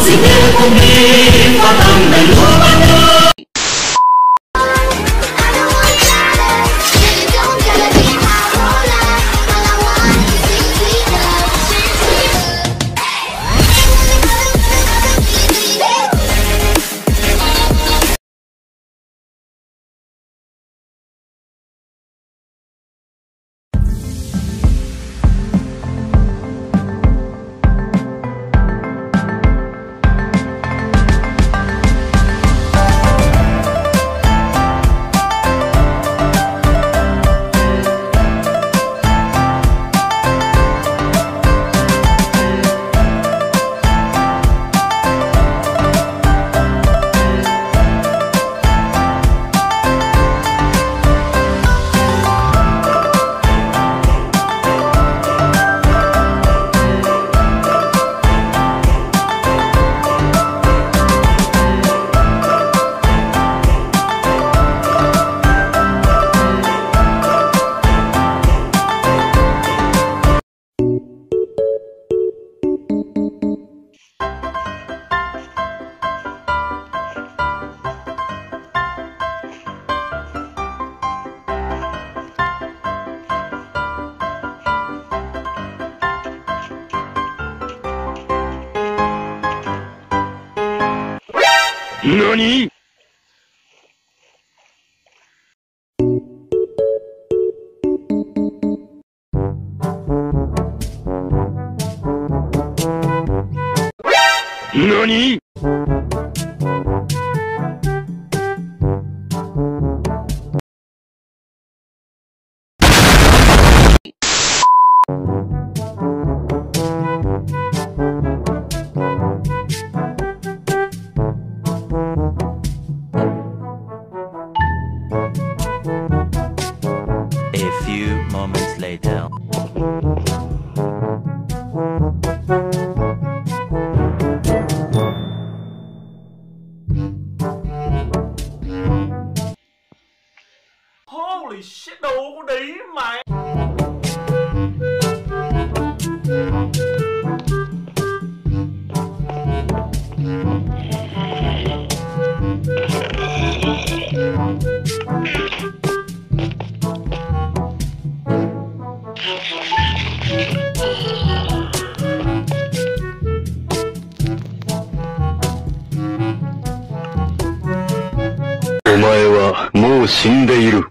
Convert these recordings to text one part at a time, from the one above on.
Se vem comigo 何？何？Bye. 死んでいる。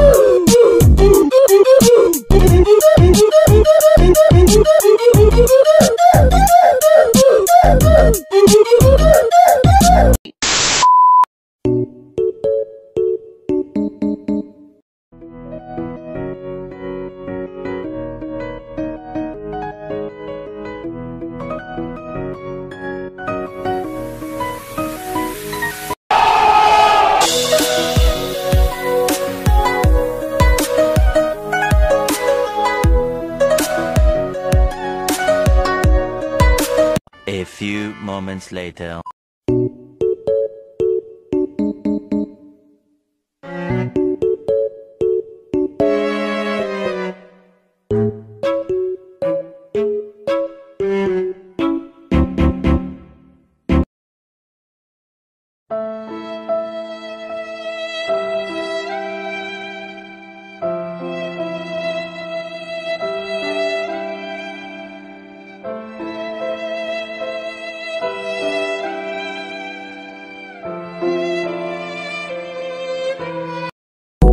A few moments later.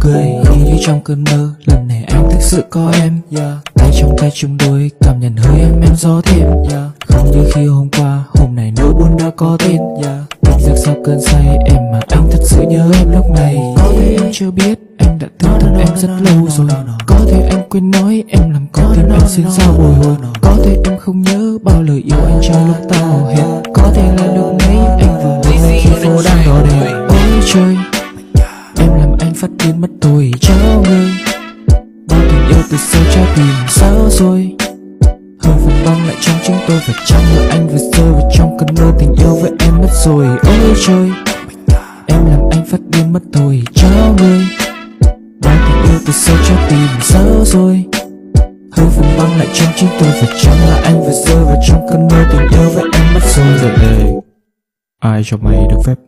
Cười Không như trong cơn mơ. Lần này anh thực sự có em. Tay trong tay chung đôi Cảm nhận hơi em em gió thêm. Không như khi hôm qua Hôm nay nỗi buồn đã có tên. Tỉnh giấc sau cơn say Em mà anh thật sự nhớ em lúc này. Có thể em chưa biết Em đã thương thân em rất lâu rồi. Có thể em quên nói Em làm con tim anh xin sao bồi hồi. Có thể em không nhớ Bao lời yêu anh trong lúc ta hò hẹn Có thể là lúc anh mất tôi cho người Bao tình yêu từ sâu trái tim sao rồi. Hơi phần băng lại trong chúng tôi Và trong người anh vừa rơi vào trong cơn mưa tình yêu với em mất rồi. Ôi trời, Em làm anh phát điên mất tôi cho người Bao tình yêu từ sâu trái tim sao rồi. Hơi phần băng lại trong chúng tôi Và trong là anh vừa rơi vào trong cơn mưa tình yêu với em mất rồi. Giờ đây Ai cho mày được phép mơ